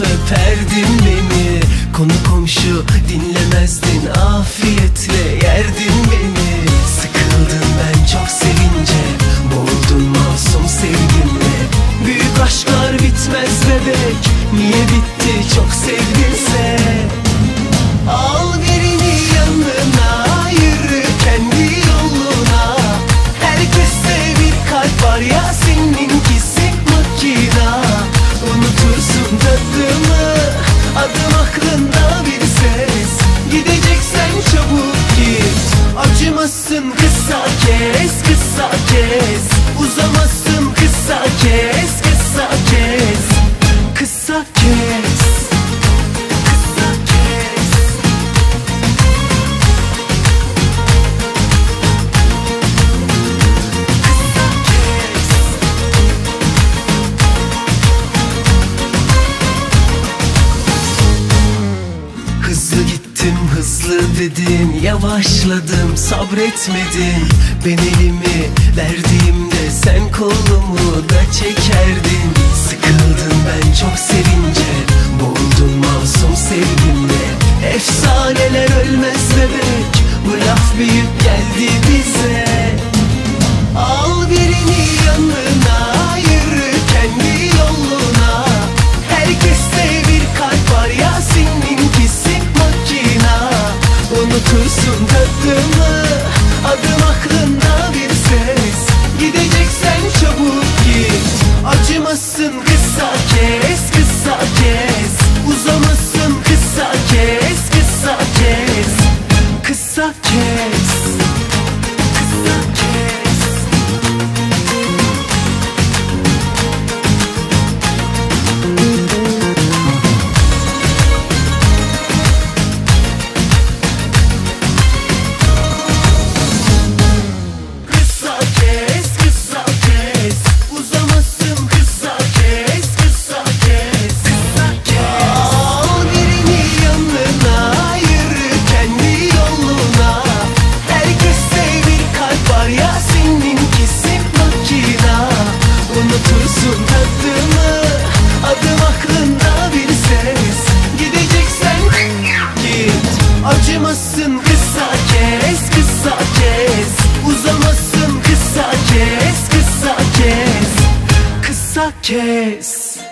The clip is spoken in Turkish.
öperdin beni. Konu komşu dinlemezdin afiyetle yerdin beni. Sıkıldın ben çok sevince boğuldun masum sevgimle. Büyük aşklar bitmez bebek niye bitti çok sevdinse kısa kes kısa kes hızlı dedim Yavaşladım sabretmedin. Ben elimi verdiğimde sen kolumu da çekerdin. Sıkıldın ben çok sevince Boğuldun masum sevgimle. Efsaneler ölmez bebek Bu laf büyük geldi bize Acımasın kısa Acımasın kısa kes, kısa kes Uzamasın kısa kes, kısa kes Kısa kes